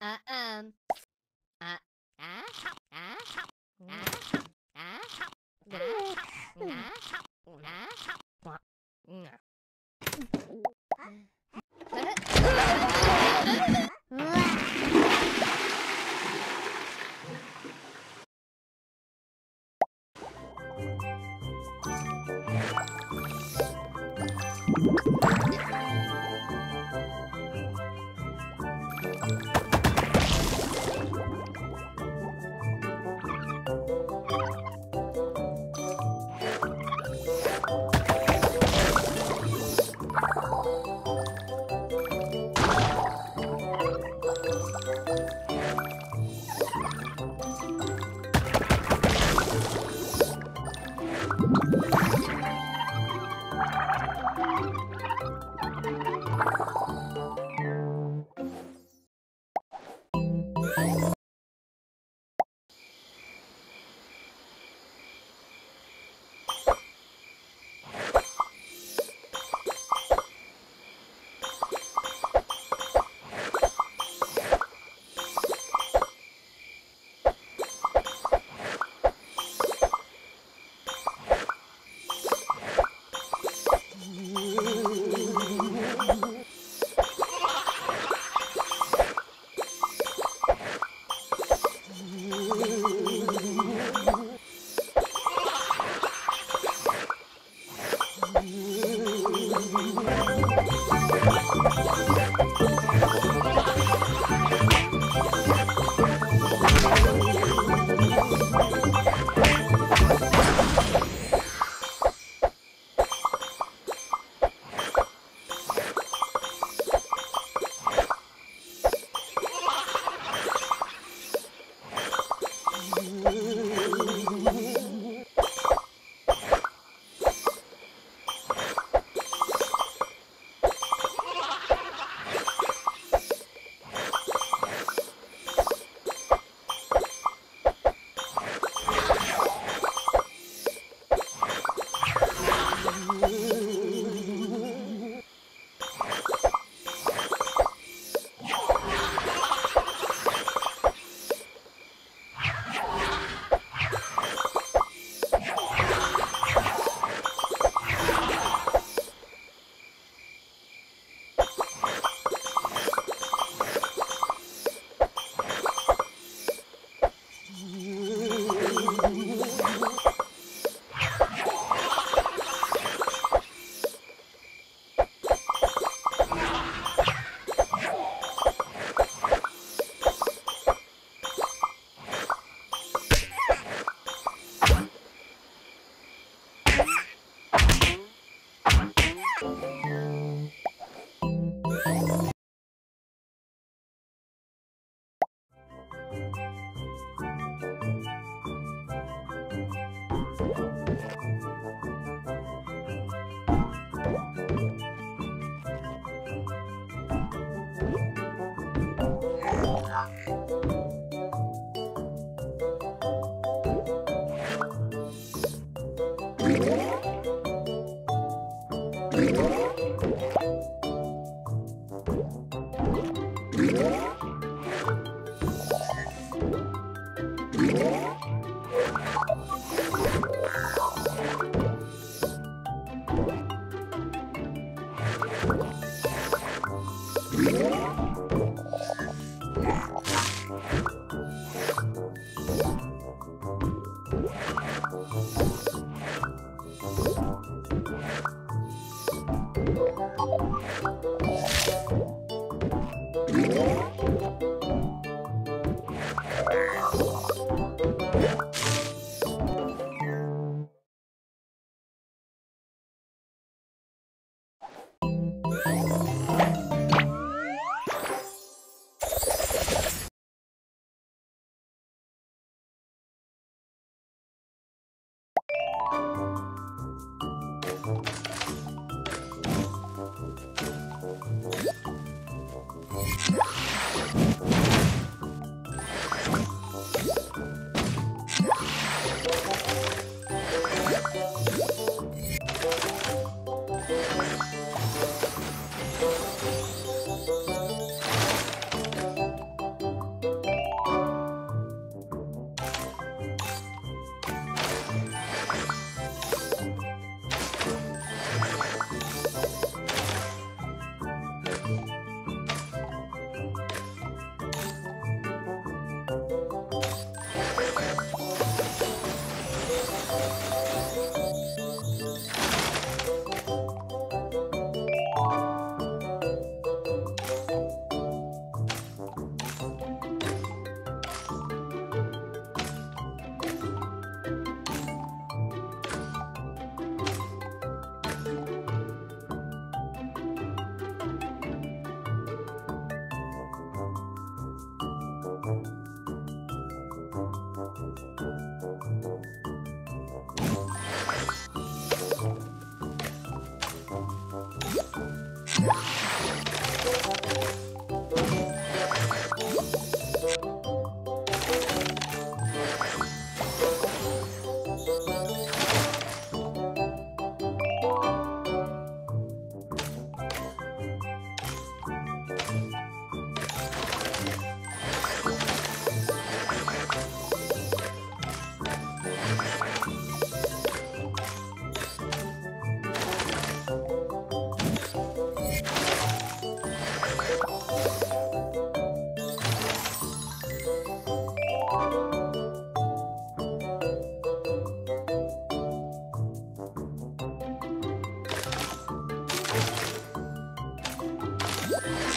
ああ Thank you. Bye.